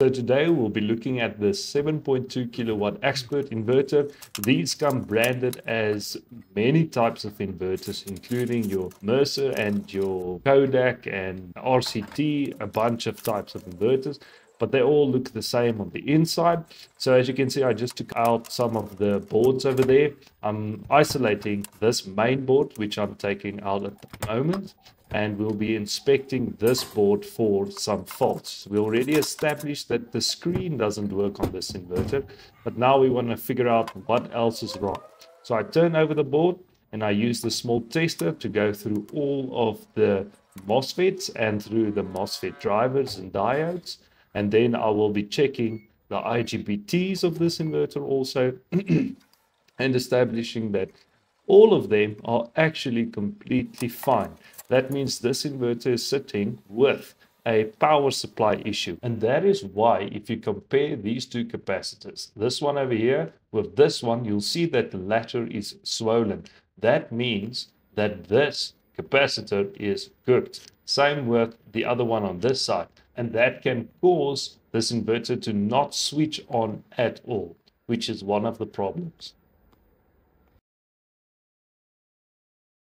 So today we'll be looking at the 7.2 kilowatt Axpert inverter. These come branded as many types of inverters, including your Mecer and your Kodak and RCT, a bunch of types of inverters but they all look the same on the inside. So as you can see, I just took out some of the boards over there. I'm isolating this main board, which I'm taking out at the moment. And we'll be inspecting this board for some faults. We already established that the screen doesn't work on this inverter, but now we want to figure out what else is wrong. So I turn over the board and I use the small tester to go through all of the MOSFETs and through the MOSFET drivers and diodes and then I will be checking the IGBTs of this inverter also and establishing that all of them are actually completely fine. That means this inverter is sitting with a power supply issue. And that is why if you compare these two capacitors, this one over here with this one, you'll see that the latter is swollen. That means that this capacitor is good. Same with the other one on this side and that can cause this inverter to not switch on at all, which is one of the problems.